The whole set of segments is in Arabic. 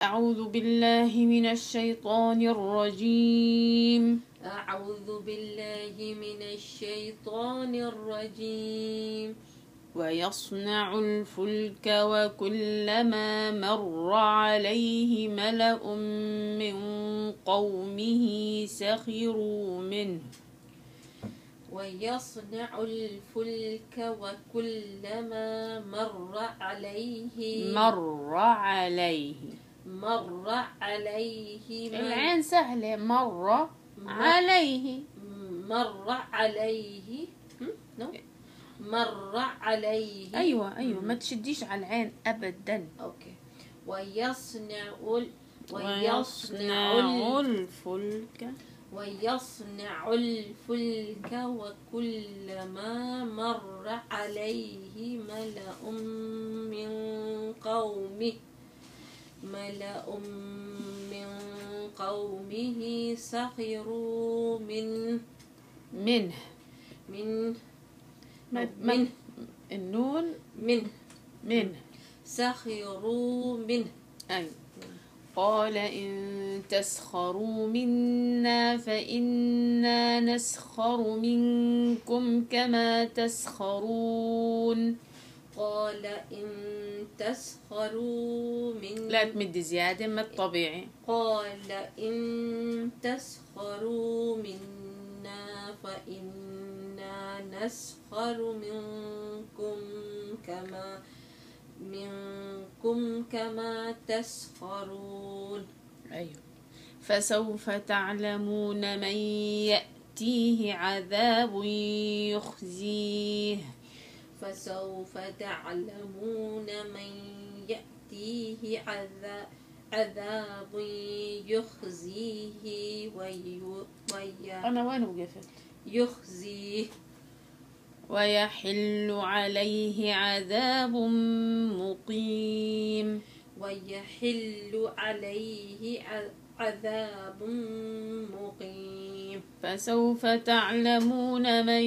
أعوذ بالله من الشيطان الرجيم. أعوذ بالله من الشيطان الرجيم. ويصنع الفلك وكلما مر عليه ملأ من قومه سخروا منه. ويصنع الفلك وكلما مر عليه مر عليه. مر عليه العين سهلة مر عليه. مر عليه؟ مر عليه. أيوة أيوة ما تشديش على العين أبدا. أوكي. ويصنع ال... ويصنع ويصنع ال... الفلك. ويصنع الفلك وكلما مر عليه ملأ من قومه. ملأ من قومه سخروا من منه من من النون من منه سخروا منه أيوة قال إن تسخروا منا فإنا نسخر منكم كما تسخرون. قال إن تسخروا من لا تمد زيادة ما الطبيعي. قال إن تسخروا منا فإنا نسخر منكم كما منكم كما تسخرون. أيوة. فسوف تعلمون من يأتيه عذاب يخزيه. فسوف تعلمون من يأتيه عذاب عذاب يخزيه وي وي أنا وين وقفت؟ يخزيه ويحل عليه عذاب مقيم. ويحل عليه عذاب مقيم. فسوف تعلمون من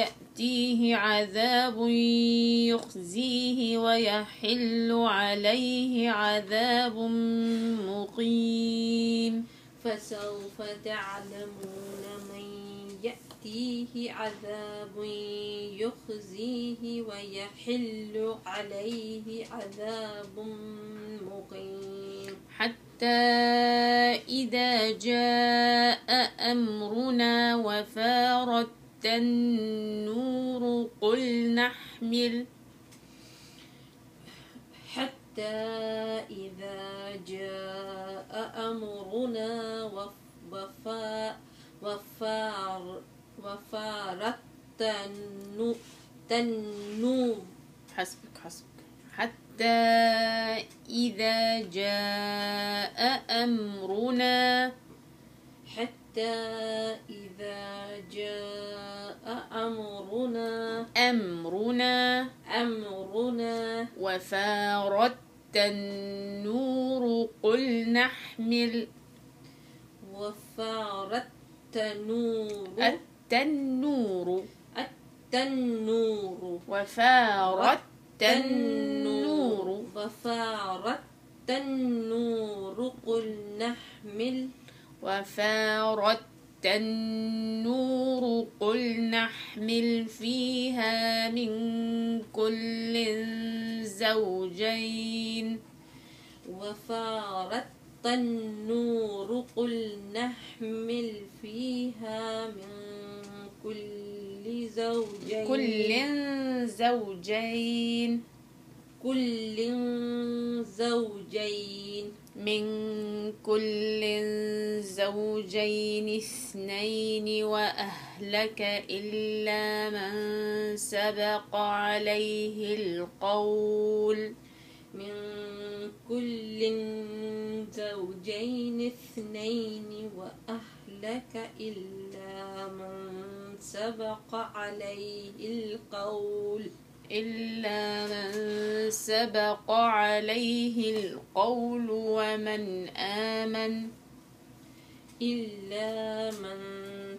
يأتيه عذاب يخزيه ويحل عليه عذاب مقيم. فسوف تعلمون من يأتيه عذاب يخزيه ويحل عليه عذاب مقيم. إذا جاء أمرنا وفارت النور قل نحمل. حتى إذا جاء أمرنا وف- وفا وفار وفارت تنور حسبك حسبك. حتى إذا جاء أمرنا حتى إذا جاء أمرنا أمرنا أمرنا. وفارت النور قل نحمل. وفارت التنور التنور التنور وفارت النور وفارت التنور قل نحمل وفارت النور قل نحمل فيها من كل زوجين. وفارت النور قل نحمل فيها من كل زوجين كل زوجين. كل زوجين. من كل زوجين اثنين وأهلك إلا من سبق عليه القول. من كل زوجين اثنين وأهلك إلا من سبق عليه القول. إلا من سبق عليه القول ومن آمن. إلا من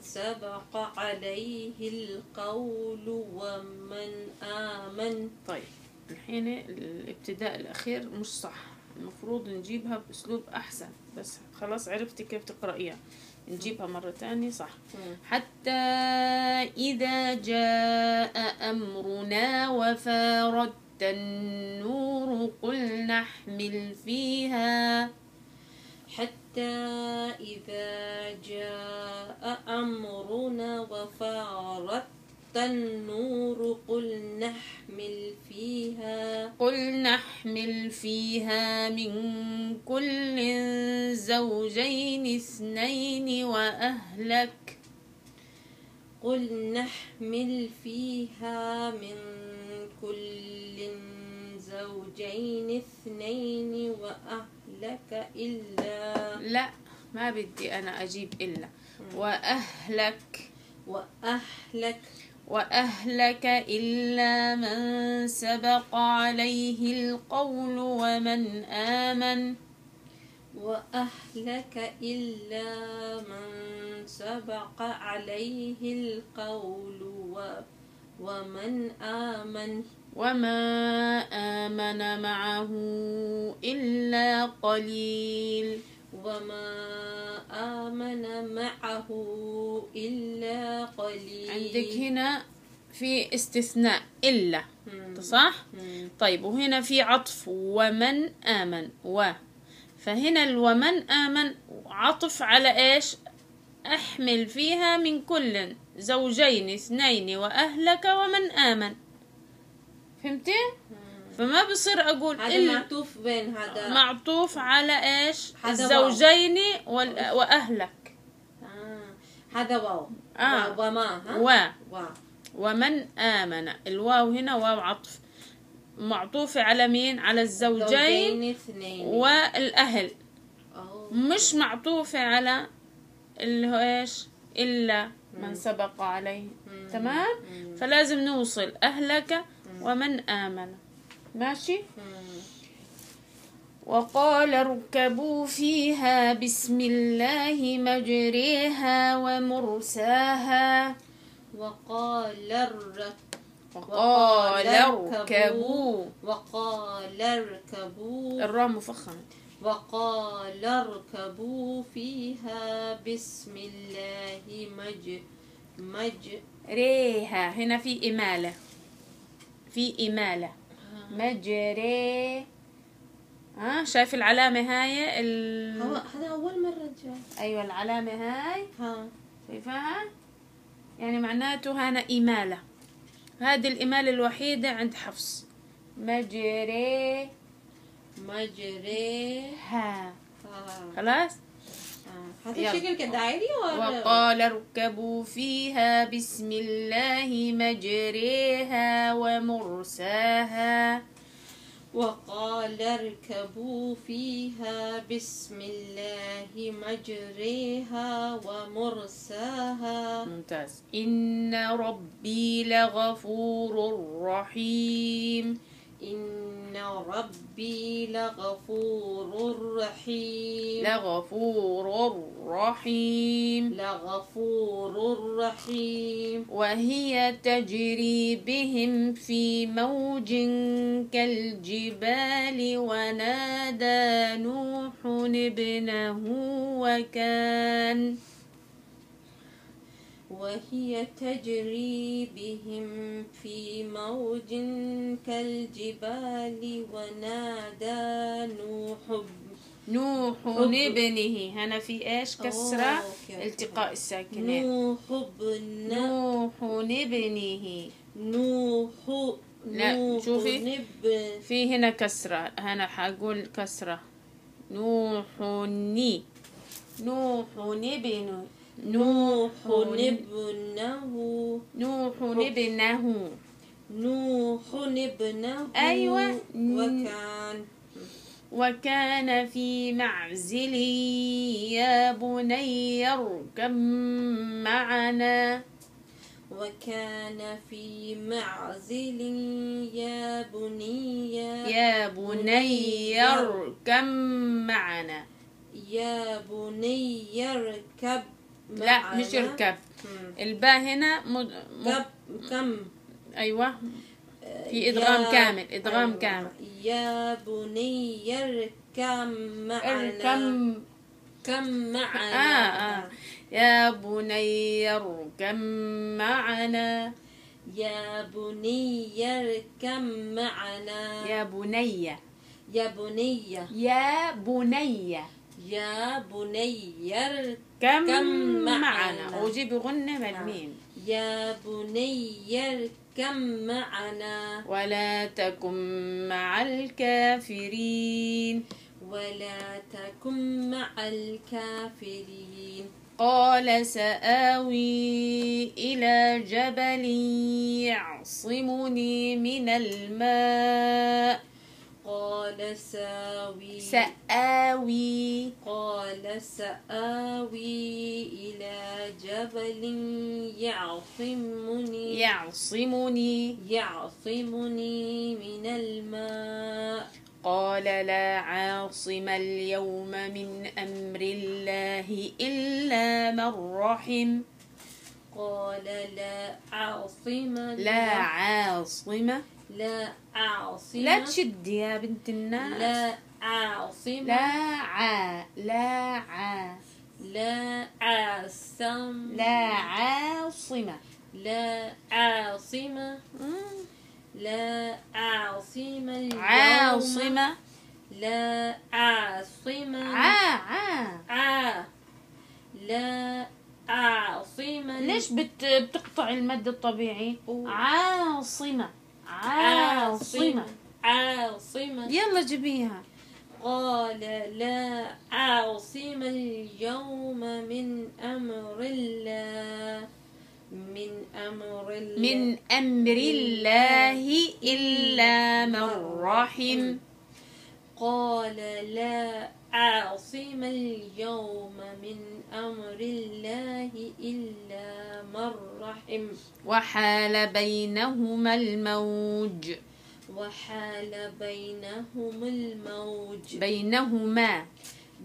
سبق عليه القول ومن آمن. طيب الحين الابتداء الأخير مش صح. المفروض نجيبها بأسلوب أحسن. بس خلاص عرفتي كيف تقرأيها. نجيبها مرة تانية صح. حتى إذا جاء أمرنا وفارت النور قل نحمل فيها. حتى إذا جاء أمرنا وفارت النور قل نحمل فيها. قل نحمل فيها من كل زوجين اثنين وأهلك. قل نحمل فيها من كل زوجين اثنين وأهلك إلا. لا ما بدي أنا أجيب إلا. وأهلك. وأهلك. وأهلك إلا من سبق عليه القول ومن آمن وأهلك إلا من سبق عليه القول و- ومن آمن وما آمن معه إلا قليل وما آمن معه إلا قليل عندك هنا في استثناء إلا. صح؟ طيب وهنا في عطف ومن آمن و فهنا الومن آمن عطف على إيش أحمل فيها من كل زوجين اثنين وأهلك ومن آمن فهمتي؟ فما بصير أقول هذا إلا معطوف بين هذا؟ معطوف على هذا الزوجين وال- وأهلك. آه. هذا واو. آه. واو وما ها؟ و. واو. ومن آمن. الواو هنا واو عطف. معطوفة على مين؟ على الزوجين والأهل. أوه. مش معطوفة على اللي هو إيش؟ إلا من سبق عليه. تمام؟ مم. فلازم نوصل أهلك ومن آمن. ماشي. وقال اركبوا فيها بسم الله مجريها ومرساها. وقال وقال اركبوا. وقال اركبوا. الراء مفخمة. وقال اركبوا فيها بسم الله مج مج ريها. هنا في إمالة. في إمالة. مجري. ها شايف العلامة هاي؟ ال... هذا أول مرة جاي أيوة العلامة هاي. ها. شايفاها يعني معناته هنا إمالة هذه الإمالة الوحيدة عند حفص. مجري. مجري. ها. ها. خلاص. هذا يلا. شكل كدائري وقال اركبوا فيها بسم الله مجريها ومرساها. وقال اركبوا فيها بسم الله مجريها ومرساها. ممتاز. إن ربي لغفور رحيم. إن ربي لغفور رحيم لغفور رحيم لغفور رحيم وهي تجري بهم في موج كالجبال ونادى نوح ابنه وكان وهي تجري بهم في موج كالجبال ونادى نوح نوح ابنه هنا في إيش؟ كسرة. التقاء الساكنين نوح ابن نوح ابنه. نوح لا، شوفي. في هنا كسرة هنا حقول كسرة نوح ني. نوح ابنه. نوح ابنه. نوح ابنه. نوح ابنه. أيوة. وكان. وكان في معزل يا بني اركب معنا. وكان في معزل يا بني. يا بني اركب معنا. يا بني اركب لا. مش اركب. مم. الباء هنا مد... كم؟ أيوه. في إدغام يا- كامل، إدغام أيوة. كامل. يا بني اركب معنا. اركم كم معنا؟ آه آه. يا بني اركم معنا. يا بني اركب معنا. يا بني. يا بني. يا بني. يا بني اركب كم كم معنا؟ معنا. وجيب غنة بالميم يا بني اركب معنا؟ ولا تكن مع الكافرين. ولا تكن مع الكافرين. قال سآوي إلى جبل يعصمني من الماء. قال ساوي. سآوي. قال سآوي إلى جبل يعصمني. يعصمني. يعصمني من الماء. قال لا عاصم اليوم من أمر الله إلا من رحم. قال لا عاصم لا عاصم لا عاصم لا تشد يا بنت الناس. لا عاصم لا عا لا عا. لا عاصم لا عاصمة. لا عاصم مم. لا عاصم اليوم. عاصمة. لا عاصم عا عا. ع لا عاصم ليش بت بتقطع المد الطبيعي؟ أوه. عاصمة. عاصمة عاصمة يلا جيبيها. قال لا عاصم اليوم من أمر الله. من أمر الله. من أمر الله إلا من رحم. قال لا عاصم اليوم من أمر الله إلا من رحم. وحال بينهما الموج. وحال بينهم الموج. بينهما.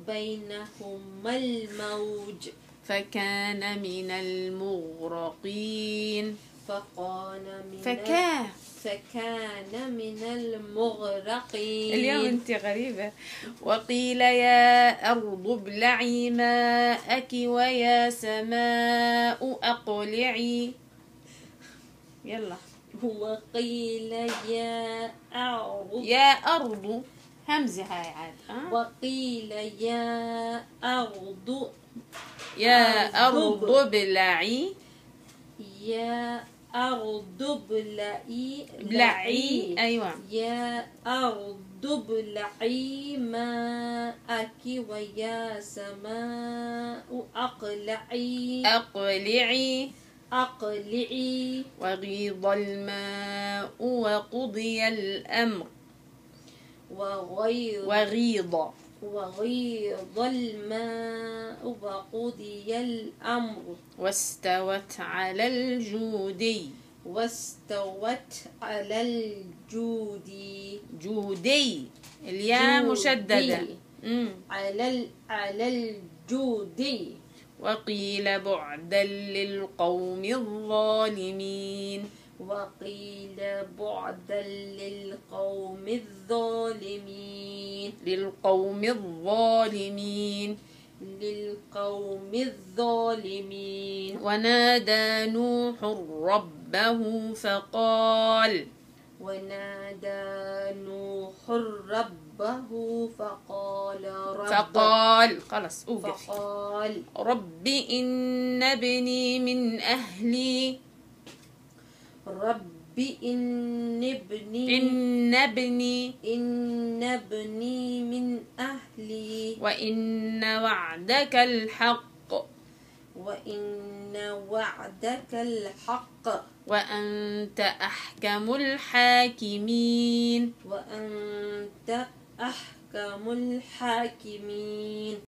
بينهما الموج. فكان من المغرقين. فكان من فكاه فكان. من المغرقين. اليوم انت غريبة. وقيل يا أرض ابلعي ماءك ويا سماء أقلعي. يلا. وقيل يا أرض يا أرض. همزة هاي عاد أه؟ وقيل يا أرض يا أرض. أرض ابلعي. يا أرض ابلعي ابلعي أيوة. يا أرض ابلعي ماءك ويا سماء أقلعي. أقلعي. أقلعي. وغيض الماء وقضي الأمر. وغيظ وغيض. وغيظ الماء وقضي الأمر. واستوت على الجودي واستوت على الجود. جودي الياء. مشددة. على ال- على الجود. وقيل بعدا للقوم الظالمين. وقيل بعدا للقوم الظالمين. للقوم الظالمين. للقوم الظالمين. ونادى نوح ربه فقال ونادى نوح ربه فقال رب فقال خلاص أوقف. فقال رب إن ابني من أهلي رب إن ابني إن ابني إن ابني من أهلي وإن وعدك الحق وإن وعدك الحق وأنت أحكم الحاكمين وأنت أحكم الحاكمين